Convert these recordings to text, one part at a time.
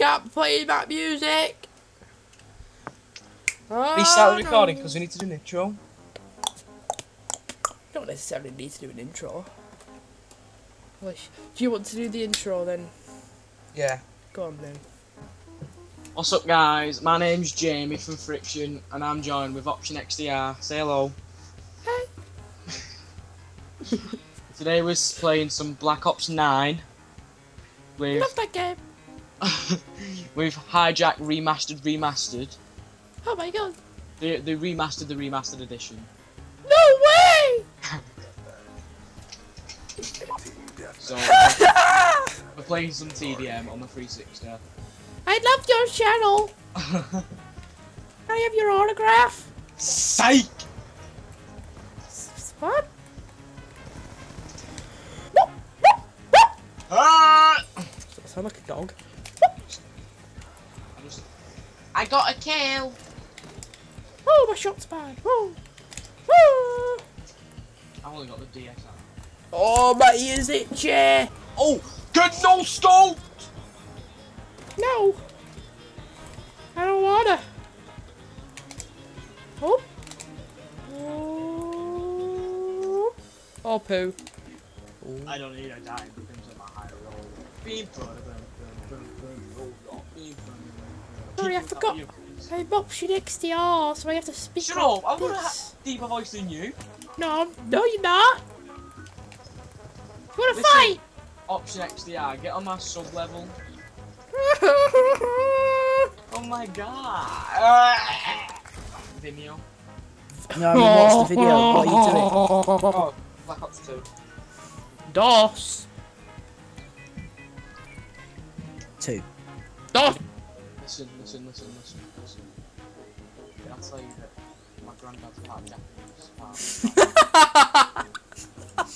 Can't play that music. Restart the Oh, recording because we need to do an intro. Don't necessarily need to do an intro. Well, do you want to do the intro then? Yeah. Go on then. What's up, guys? My name's Jamie from Friction, and I'm joined with Option XDR. Say hello. Hey. Today we're playing some Black Ops 9 with Love that game. with Hijack Remastered Remastered. Oh my god. They, they remastered the remastered edition. No way! So we're playing some TDM on the 360. I love your channel. Can I have your autograph? Psych! S- What? Ah! Sound like a dog. I got a kill. Oh, my shot's bad. Oh. Oh, I've only got the DSR. oh my ears itchy. Oh, get no scope! No. I don't wanna. Oh. Oh. Oh, poo. I don't need a dime because of my high roll. Beam Sorry, I Keep forgot. your- I'm option XDR, so I have to speak Shut up! I'm gonna this. have deeper voice than you. No, no, you're not. You wanna Listen. fight? Option XDR, get on my sub level. Oh my god! Vimeo. No, I mean, watch the video. What are you doing? Oh, Black Ops 2. DOS. Two. DOS. Listen, listen, listen, listen, listen. Did I tell you that my granddad's part Japanese? Wow. Um,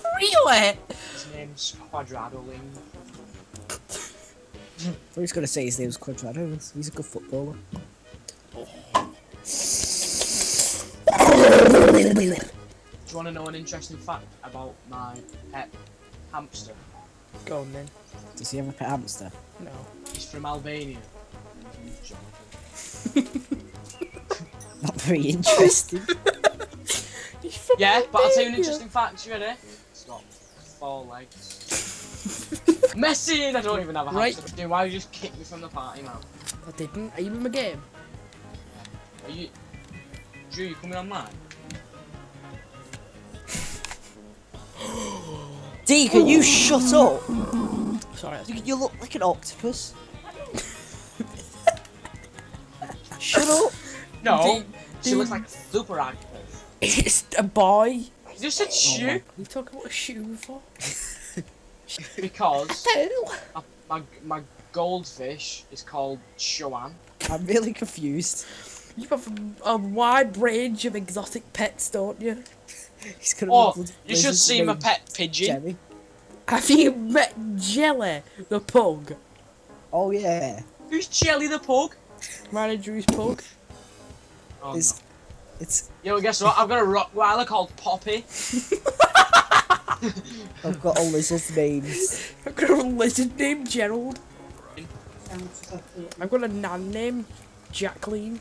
really? His name's Quadradoling. I was going to say his name's Quadrado. He's a good footballer. Do you want to know an interesting fact about my pet hamster? Go on then. Does he have a pet hamster? No. He's from Albania. Not very oh, interesting. He's from Yeah, but I'll tell you an interesting fact. You ready? It's got four legs. Messi! I don't even have a Right. hamster. Dude, why you just kick me from the party, man? I didn't. Are you in the game? Are you... Drew, you coming on mine? D, can you shut up? Sorry. You, you look like an octopus. shut up. No! Dude, she looks like a super octopus. It's a boy. You just said shoe You talking about a shoe for? because my, my, my goldfish is called Shoan. I'm really confused. You have a, a wide range of exotic pets, don't you? He's gonna Oh, you should see my pet pigeon. Jerry. Have you met Jelly, the pug? Oh yeah. Who's Jelly the pug? Mine Drew's pug. Oh, It's no. it's. Yo, guess what? I've got a Rottweiler called Poppy. I've got a lizard names. I've got a lizard named Gerald. I've got a nan named Jacqueline.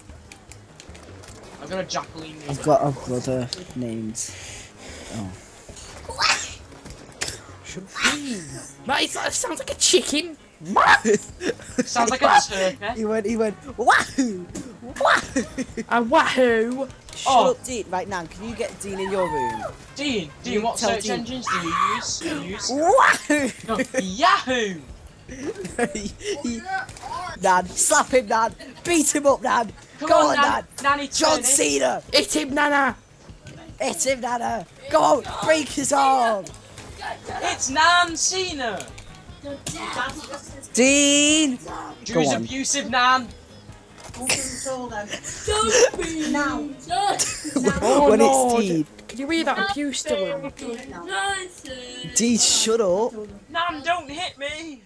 I've got a Jacqueline. I've got a brother named. Oh. Should be. That, is, that sounds like a chicken. Sounds like a turkey. He went. He went. Wahoo! Wahoo! A wahoo. Shut Oh. up, Dean. Right now, can you get Dean in your room? Dean, Dean, You what tell search Dean. engines do you use? You use Wahoo! no, Yahoo. He- Nan, slap him, Nan. Beat him up, Nan. Come Go on, on, Nan- Nan. Nanny John Turney. Cena. Hit him, Nana. Hit him, Nana. Go on, break his arm. It's Nan Cena. Dean. Drew's on. abusive Nan. Oh, when no. it's Dean. Can you read that abuse to him? Dean, shut up. Nan, don't hit me.